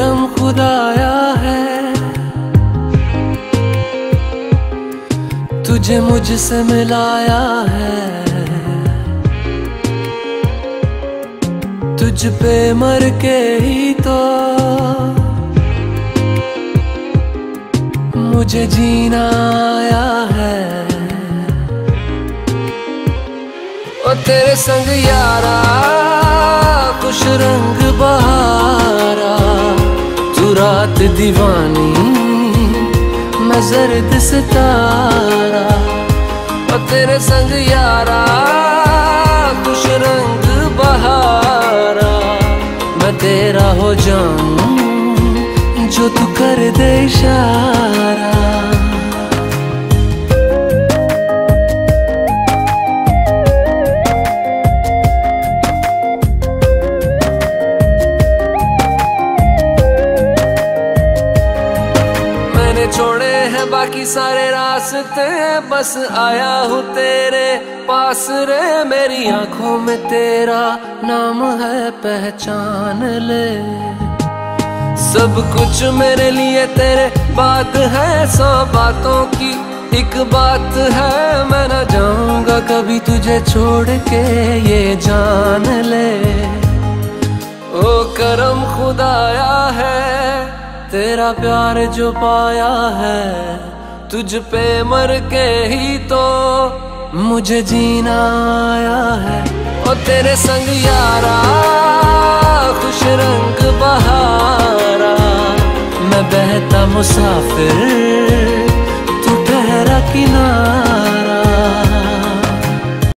کرم خدایا ہے۔ تجھے مجھ سے ملایا ہے۔ تجھ پہ مر کے ہی تو مجھے جینا آیا ہے۔ او تیرے سنگ یارہ رات دیوانی، میں زرد ستارا اور تیرے سنگ یارا خوش رنگ بہارا میں تیرا ہو جاؤں، جو تو کر دے اشارہ ہیں باقی سارے راستے بس آیا ہوں تیرے پاس رے میری آنکھوں میں تیرا نام ہے، پہچان لے۔ سب کچھ میرے لیے تیرے بات ہے، سو باتوں کی ایک بات ہے۔ میں نہ جاؤں گا کبھی تجھے چھوڑ کے، یہ جان لے۔ او کرم خدایا ہے تیرا پیار جو پایا ہے، تجھ پہ مر کے ہی تو مجھے جینا آیا ہے۔ او تیرے سنگ یارا، خوش رنگ بہارا، میں بہتا مسافر۔